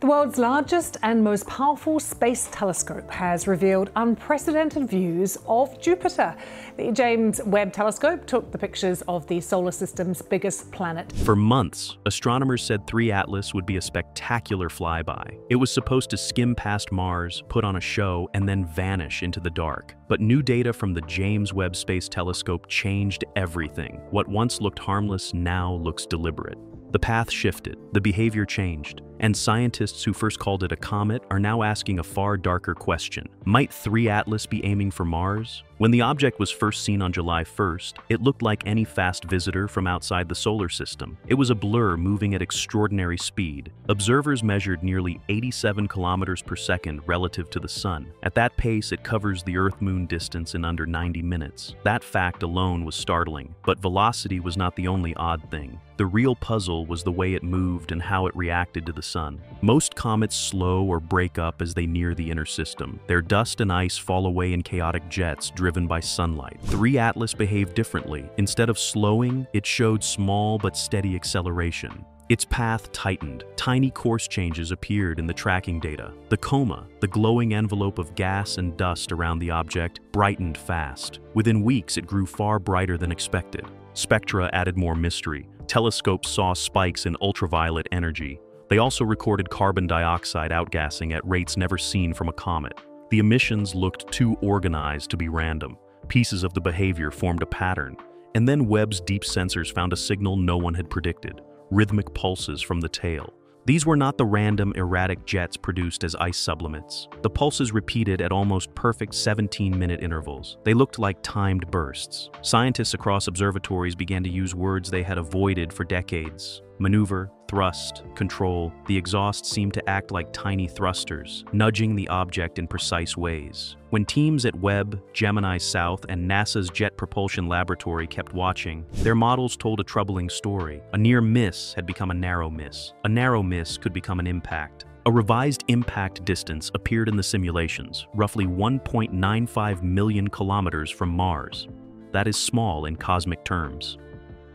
The world's largest and most powerful space telescope has revealed unprecedented views of Jupiter. The James Webb Telescope took the pictures of the solar system's biggest planet. For months, astronomers said 3 Atlas would be a spectacular flyby. It was supposed to skim past Mars, put on a show, and then vanish into the dark. But new data from the James Webb Space Telescope changed everything. What once looked harmless now looks deliberate. The path shifted, the behavior changed, and scientists who first called it a comet are now asking a far darker question. Might 3 Atlas be aiming for Mars? When the object was first seen on July 1st, it looked like any fast visitor from outside the solar system. It was a blur moving at extraordinary speed. Observers measured nearly 87 kilometers per second relative to the sun. At that pace, it covers the Earth-Moon distance in under 90 minutes. That fact alone was startling, but velocity was not the only odd thing. The real puzzle was the way it moved and how it reacted to the sun. Most comets slow or break up as they near the inner system. Their dust and ice fall away in chaotic jets driven driven by sunlight. 3 Atlas behaved differently. Instead of slowing, it showed small but steady acceleration. Its path tightened. Tiny course changes appeared in the tracking data. The coma, the glowing envelope of gas and dust around the object, brightened fast. Within weeks, it grew far brighter than expected. Spectra added more mystery. Telescopes saw spikes in ultraviolet energy. They also recorded carbon dioxide outgassing at rates never seen from a comet. The emissions looked too organized to be random. Pieces of the behavior formed a pattern, and then Webb's deep sensors found a signal no one had predicted, rhythmic pulses from the tail. These were not the random, erratic jets produced as ice sublimates. The pulses repeated at almost perfect 17-minute intervals. They looked like timed bursts. Scientists across observatories began to use words they had avoided for decades. Maneuver, thrust, control, the exhaust seemed to act like tiny thrusters, nudging the object in precise ways. When teams at Webb, Gemini South, and NASA's Jet Propulsion Laboratory kept watching, their models told a troubling story. A near miss had become a narrow miss. A narrow miss could become an impact. A revised impact distance appeared in the simulations, roughly 1.95 million kilometers from Mars. That is small in cosmic terms.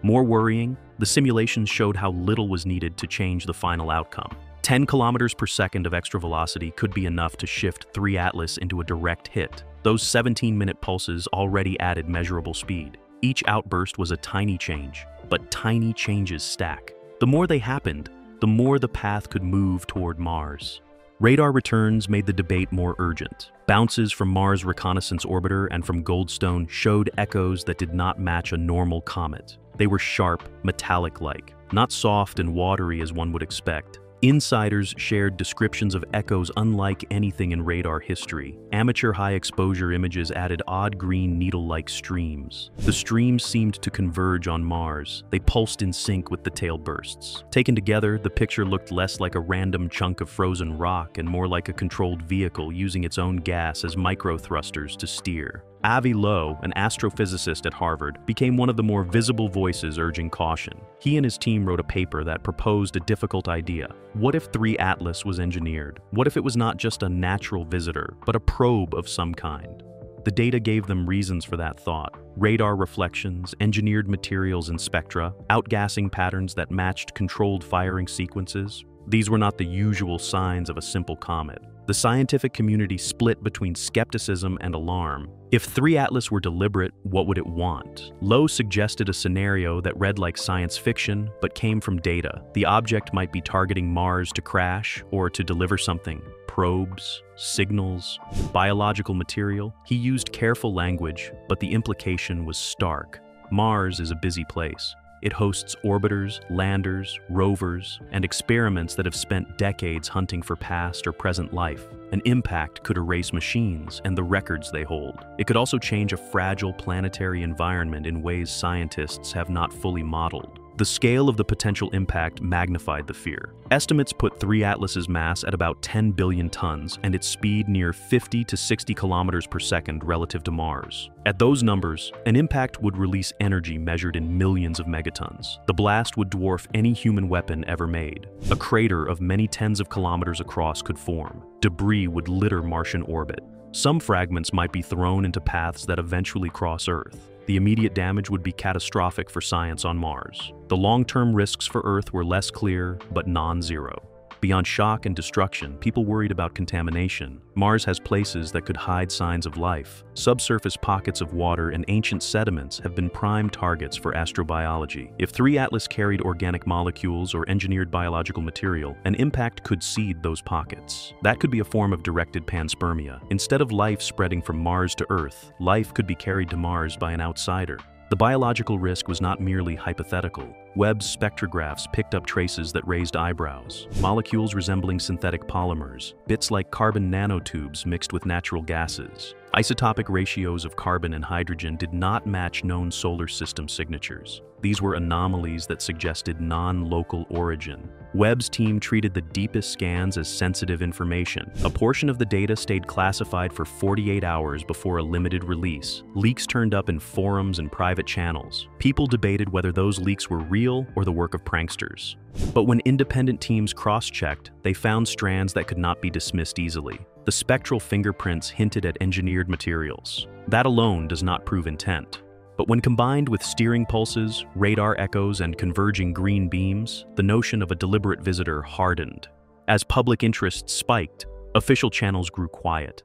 More worrying, the simulations showed how little was needed to change the final outcome. 10 kilometers per second of extra velocity could be enough to shift 3 Atlas into a direct hit. Those 17-minute pulses already added measurable speed. Each outburst was a tiny change, but tiny changes stack. The more they happened, the more the path could move toward Mars. Radar returns made the debate more urgent. Bounces from Mars Reconnaissance Orbiter and from Goldstone showed echoes that did not match a normal comet. They were sharp, metallic-like, not soft and watery as one would expect. Insiders shared descriptions of echoes unlike anything in radar history. Amateur high-exposure images added odd green needle-like streams. The streams seemed to converge on Mars. They pulsed in sync with the tail bursts. Taken together, the picture looked less like a random chunk of frozen rock and more like a controlled vehicle using its own gas as micro-thrusters to steer. Avi Loeb, an astrophysicist at Harvard, became one of the more visible voices urging caution. He and his team wrote a paper that proposed a difficult idea. What if 3 Atlas was engineered? What if it was not just a natural visitor, but a probe of some kind? The data gave them reasons for that thought. Radar reflections, engineered materials and spectra, outgassing patterns that matched controlled firing sequences. These were not the usual signs of a simple comet. The scientific community split between skepticism and alarm. If 3 Atlas were deliberate, what would it want? Loeb suggested a scenario that read like science fiction, but came from data. The object might be targeting Mars to crash or to deliver something. Probes, signals, biological material. He used careful language, but the implication was stark. Mars is a busy place. It hosts orbiters, landers, rovers, and experiments that have spent decades hunting for past or present life. An impact could erase machines and the records they hold. It could also change a fragile planetary environment in ways scientists have not fully modeled. The scale of the potential impact magnified the fear. Estimates put 3 Atlas's mass at about 10 billion tons and its speed near 50 to 60 kilometers per second relative to Mars. At those numbers, an impact would release energy measured in millions of megatons. The blast would dwarf any human weapon ever made. A crater of many tens of kilometers across could form. Debris would litter Martian orbit. Some fragments might be thrown into paths that eventually cross Earth. The immediate damage would be catastrophic for science on Mars. The long-term risks for Earth were less clear, but non-zero. Beyond shock and destruction, people worried about contamination. Mars has places that could hide signs of life. Subsurface pockets of water and ancient sediments have been prime targets for astrobiology. If 3 Atlas carried organic molecules or engineered biological material, an impact could seed those pockets. That could be a form of directed panspermia. Instead of life spreading from Mars to Earth, life could be carried to Mars by an outsider. The biological risk was not merely hypothetical. Webb's spectrographs picked up traces that raised eyebrows, molecules resembling synthetic polymers, bits like carbon nanotubes mixed with natural gases. Isotopic ratios of carbon and hydrogen did not match known solar system signatures. These were anomalies that suggested non-local origin. Webb's team treated the deepest scans as sensitive information. A portion of the data stayed classified for 48 hours before a limited release. Leaks turned up in forums and private channels. People debated whether those leaks were real or the work of pranksters. But when independent teams cross-checked, they found strands that could not be dismissed easily. The spectral fingerprints hinted at engineered materials. That alone does not prove intent. But when combined with steering pulses, radar echoes, and converging green beams, the notion of a deliberate visitor hardened. As public interest spiked, official channels grew quiet.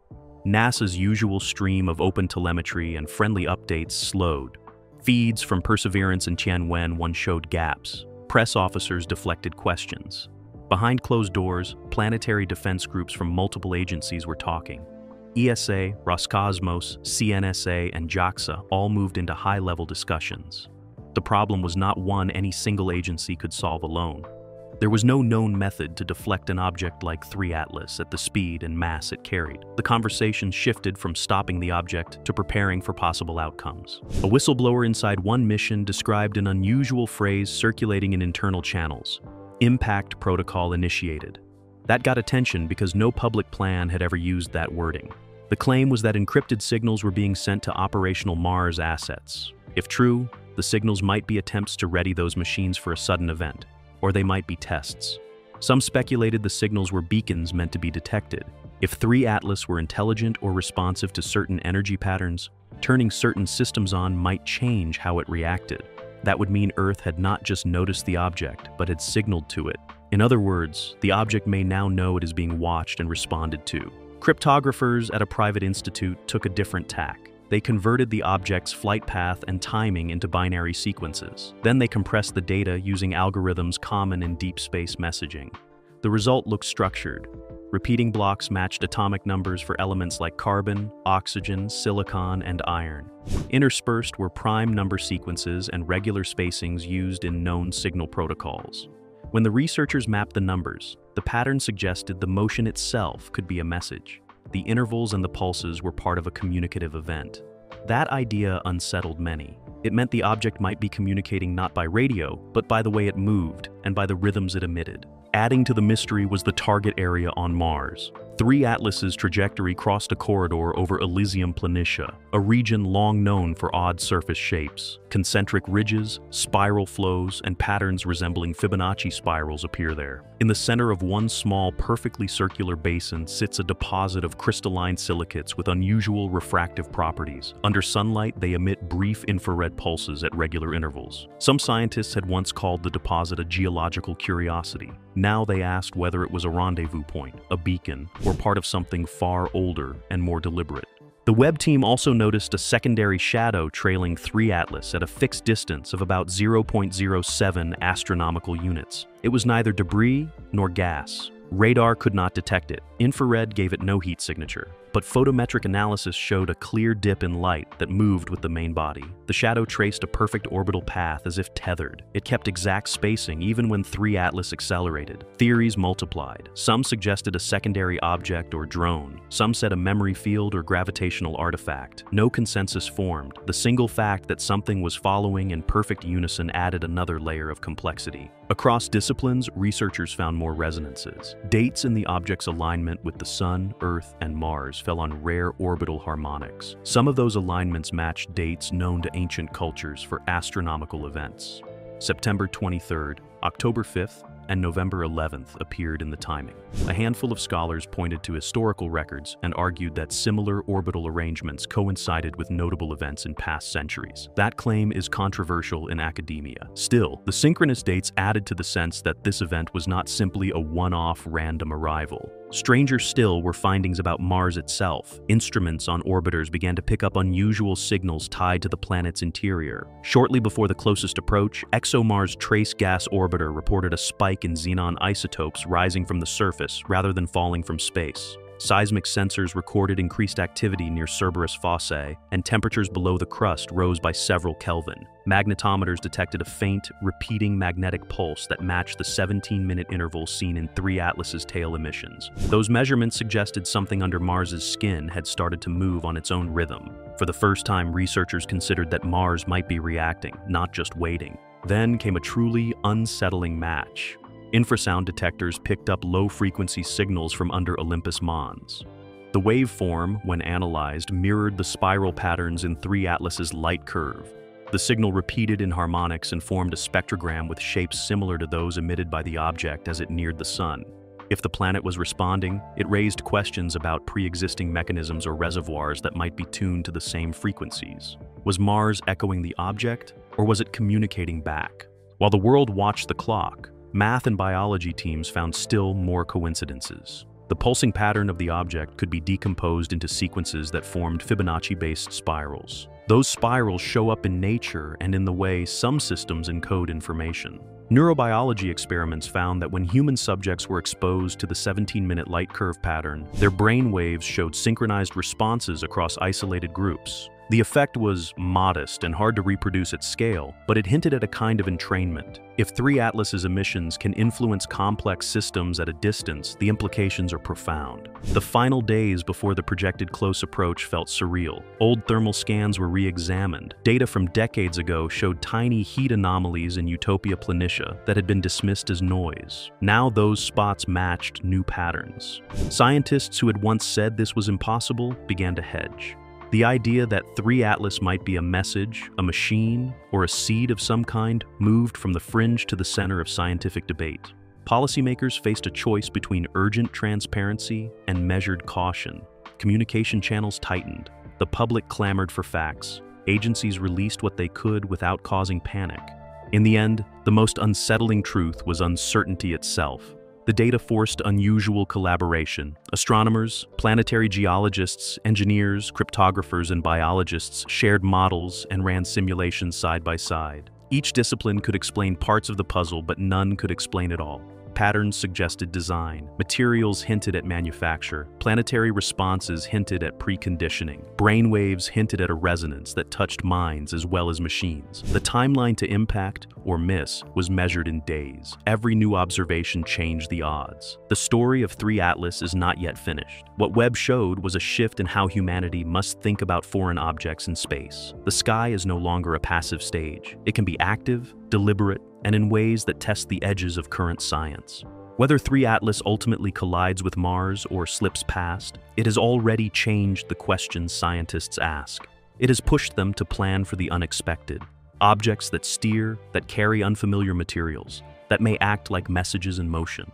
NASA's usual stream of open telemetry and friendly updates slowed. Feeds from Perseverance and Tianwen one showed gaps. Press officers deflected questions. Behind closed doors, planetary defense groups from multiple agencies were talking. ESA, Roscosmos, CNSA, and JAXA all moved into high-level discussions. The problem was not one any single agency could solve alone. There was no known method to deflect an object like 3 Atlas at the speed and mass it carried. The conversation shifted from stopping the object to preparing for possible outcomes. A whistleblower inside one mission described an unusual phrase circulating in internal channels. Impact protocol initiated. That got attention because no public plan had ever used that wording. The claim was that encrypted signals were being sent to operational Mars assets. If true, the signals might be attempts to ready those machines for a sudden event, or they might be tests. Some speculated the signals were beacons meant to be detected. If 3 Atlas were intelligent or responsive to certain energy patterns, turning certain systems on might change how it reacted. That would mean Earth had not just noticed the object, but had signaled to it, in other words, the object may now know it is being watched and responded to. Cryptographers at a private institute took a different tack. They converted the object's flight path and timing into binary sequences. Then they compressed the data using algorithms common in deep space messaging. The result looked structured. Repeating blocks matched atomic numbers for elements like carbon, oxygen, silicon, and iron. Interspersed were prime number sequences and regular spacings used in known signal protocols. When the researchers mapped the numbers, the pattern suggested the motion itself could be a message. The intervals and the pulses were part of a communicative event. That idea unsettled many. It meant the object might be communicating not by radio, but by the way it moved and by the rhythms it emitted. Adding to the mystery was the target area on Mars. 3 Atlas's trajectory crossed a corridor over Elysium Planitia, a region long known for odd surface shapes. Concentric ridges, spiral flows, and patterns resembling Fibonacci spirals appear there. In the center of one small, perfectly circular basin sits a deposit of crystalline silicates with unusual refractive properties. Under sunlight, they emit brief infrared pulses at regular intervals. Some scientists had once called the deposit a geological curiosity. Now they asked whether it was a rendezvous point, a beacon, or part of something far older and more deliberate. The Webb team also noticed a secondary shadow trailing 3 Atlas at a fixed distance of about 0.07 astronomical units. It was neither debris nor gas. Radar could not detect it. Infrared gave it no heat signature but photometric analysis showed a clear dip in light that moved with the main body. The shadow traced a perfect orbital path as if tethered. It kept exact spacing even when 3 Atlas accelerated. Theories multiplied. Some suggested a secondary object or drone. Some said a memory field or gravitational artifact. No consensus formed. The single fact that something was following in perfect unison added another layer of complexity. Across disciplines, researchers found more resonances. Dates in the object's alignment with the Sun, Earth, and Mars fell on rare orbital harmonics. Some of those alignments matched dates known to ancient cultures for astronomical events. September 23rd, October 5th, and November 11th appeared in the timing. A handful of scholars pointed to historical records and argued that similar orbital arrangements coincided with notable events in past centuries. That claim is controversial in academia. Still, the synchronous dates added to the sense that this event was not simply a one-off random arrival. Stranger still were findings about Mars itself. Instruments on orbiters began to pick up unusual signals tied to the planet's interior. Shortly before the closest approach, ExoMars Trace Gas Orbiter reported a spike in xenon isotopes rising from the surface rather than falling from space. Seismic sensors recorded increased activity near Cerberus Fossae, and temperatures below the crust rose by several Kelvin. Magnetometers detected a faint, repeating magnetic pulse that matched the 17-minute interval seen in 3 Atlas's tail emissions. Those measurements suggested something under Mars's skin had started to move on its own rhythm. For the first time, researchers considered that Mars might be reacting, not just waiting. Then came a truly unsettling match. Infrasound detectors picked up low-frequency signals from under Olympus Mons. The waveform, when analyzed, mirrored the spiral patterns in 3 Atlas's light curve. The signal repeated in harmonics and formed a spectrogram with shapes similar to those emitted by the object as it neared the Sun. If the planet was responding, it raised questions about pre-existing mechanisms or reservoirs that might be tuned to the same frequencies. Was Mars echoing the object, or was it communicating back? While the world watched the clock, math and biology teams found still more coincidences. The pulsing pattern of the object could be decomposed into sequences that formed Fibonacci-based spirals. Those spirals show up in nature and in the way some systems encode information. Neurobiology experiments found that when human subjects were exposed to the 17-minute light curve pattern, their brain waves showed synchronized responses across isolated groups. The effect was modest and hard to reproduce at scale, but it hinted at a kind of entrainment. If 3 Atlas's emissions can influence complex systems at a distance, the implications are profound. The final days before the projected close approach felt surreal. Old thermal scans were re-examined. Data from decades ago showed tiny heat anomalies in Utopia Planitia that had been dismissed as noise. Now those spots matched new patterns. Scientists who had once said this was impossible began to hedge. The idea that 3 Atlas might be a message, a machine, or a seed of some kind moved from the fringe to the center of scientific debate. Policymakers faced a choice between urgent transparency and measured caution. Communication channels tightened. The public clamored for facts. Agencies released what they could without causing panic. In the end, the most unsettling truth was uncertainty itself. The data forced unusual collaboration. Astronomers, planetary geologists, engineers, cryptographers, and biologists shared models and ran simulations side by side. Each discipline could explain parts of the puzzle, but none could explain it all. Patterns suggested design, materials hinted at manufacture, planetary responses hinted at preconditioning, brainwaves hinted at a resonance that touched minds as well as machines. The timeline to impact or miss was measured in days. Every new observation changed the odds. The story of 3 Atlas is not yet finished. What Webb showed was a shift in how humanity must think about foreign objects in space. The sky is no longer a passive stage. It can be active, deliberate, and in ways that test the edges of current science. Whether 3 Atlas ultimately collides with Mars or slips past, it has already changed the questions scientists ask. It has pushed them to plan for the unexpected, objects that steer, that carry unfamiliar materials, that may act like messages in motion.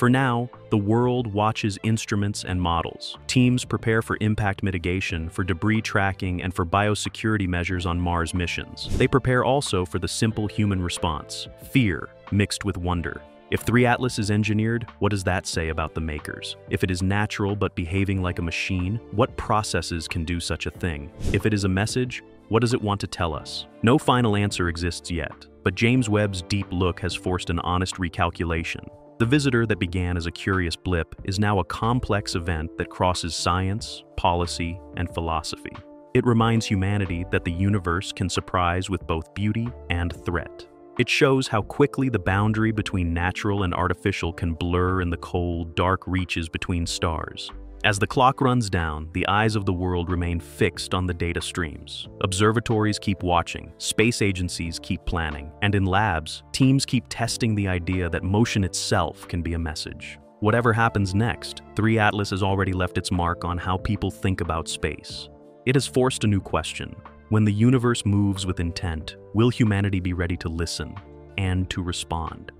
For now, the world watches instruments and models. Teams prepare for impact mitigation, for debris tracking, and for biosecurity measures on Mars missions. They prepare also for the simple human response, fear mixed with wonder. If 3 Atlas is engineered, what does that say about the makers? If it is natural but behaving like a machine, what processes can do such a thing? If it is a message, what does it want to tell us? No final answer exists yet, but James Webb's deep look has forced an honest recalculation. The visitor that began as a curious blip is now a complex event that crosses science, policy, and philosophy. It reminds humanity that the universe can surprise with both beauty and threat. It shows how quickly the boundary between natural and artificial can blur in the cold, dark reaches between stars. As the clock runs down, the eyes of the world remain fixed on the data streams. Observatories keep watching, space agencies keep planning, and in labs, teams keep testing the idea that motion itself can be a message. Whatever happens next, 3 Atlas has already left its mark on how people think about space. It has forced a new question. When the universe moves with intent, will humanity be ready to listen and to respond?